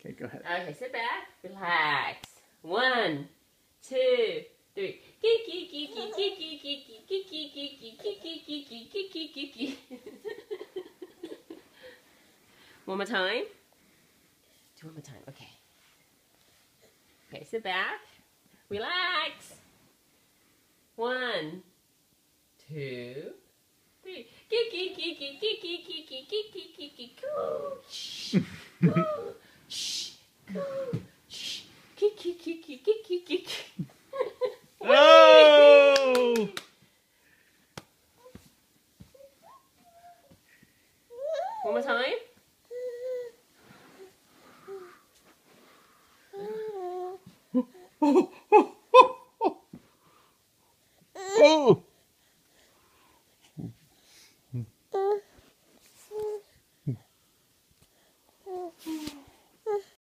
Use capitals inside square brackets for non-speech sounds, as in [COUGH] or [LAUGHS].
Okay, go ahead. Okay, sit back, relax. One, two, three. One more time. Do one more time. Okay. Okay, sit back. Relax. One, two, three. kiki, kiki, kiki. Oh! One more time. [LAUGHS] Oh, oh, oh, oh. oh. oh.